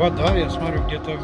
Вода, я смотрю, где-то...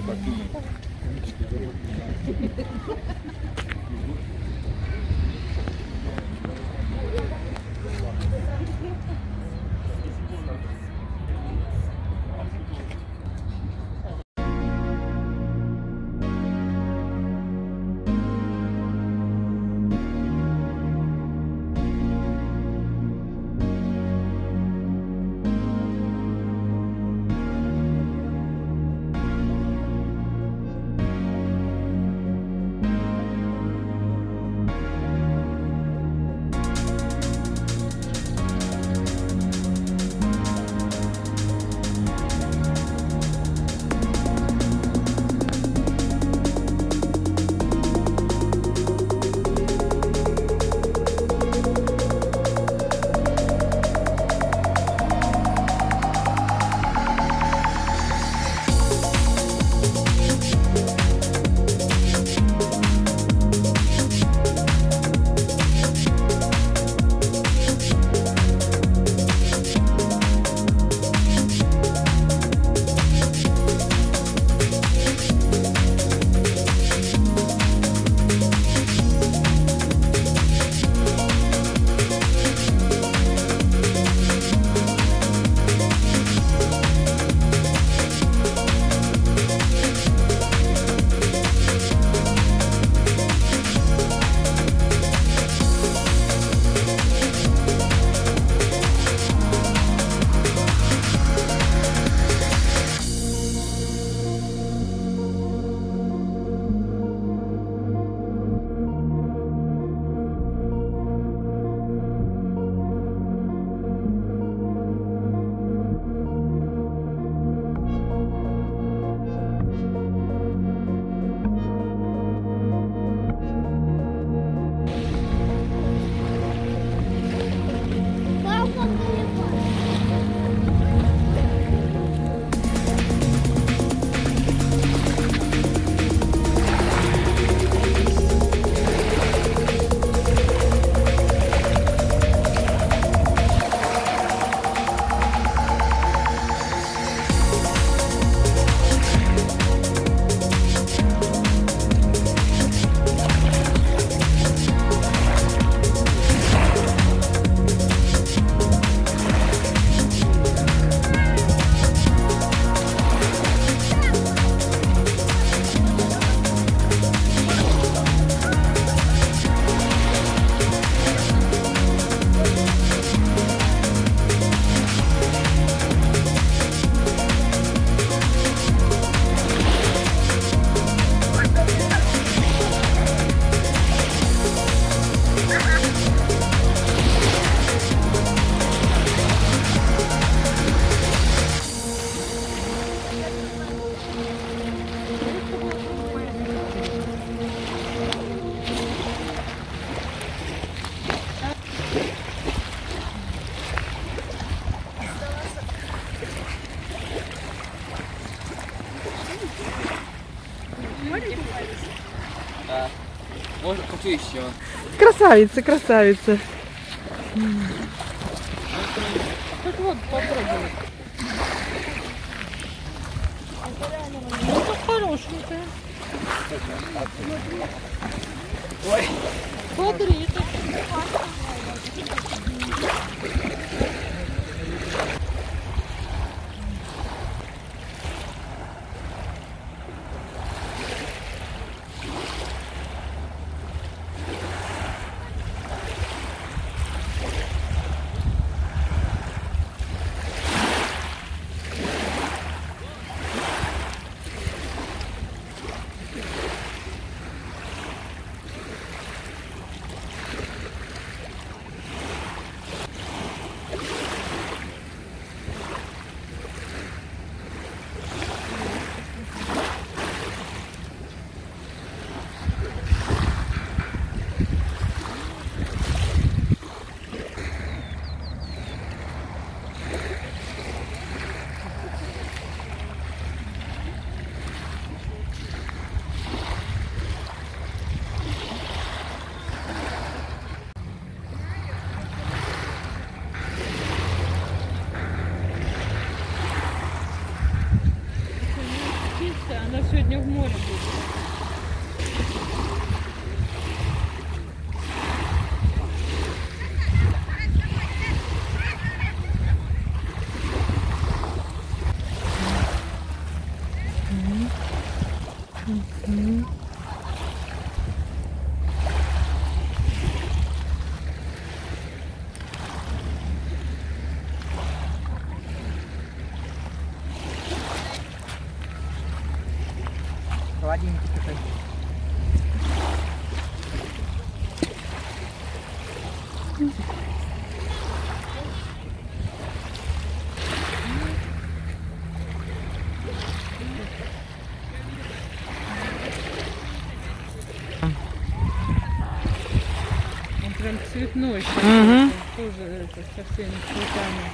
Спасибо. Хочу еще. Красавица, красавица. Так вот, попробуй. Ну, так хорошенькая. Ой. Смотри, Холодильник такой. Он прям цветной. Мгм. Тоже это, со всеми цветами.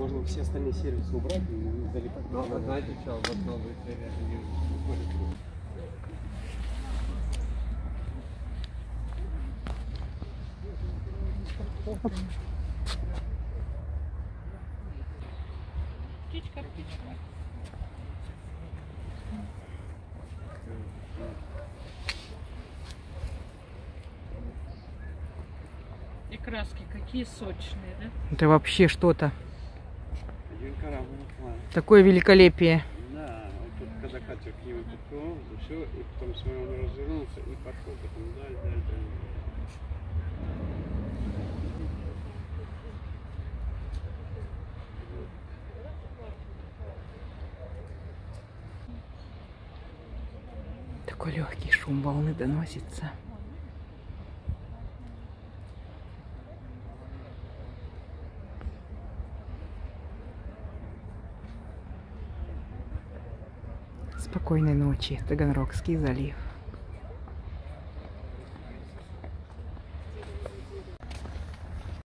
Можно все остальные сервисы убрать и залипать. Ну, а знаете что, вот новые они выходят. Птичка, птичка. И краски какие сочные, да? Это вообще что-то. Такое великолепие. Да, вот тут когда Катя к нему подплыл, все, и потом смотрел, он развернулся и пошел потом даль, даль, даль. Такой легкий шум волны доносится. Спокойной ночи, Таганрогский залив.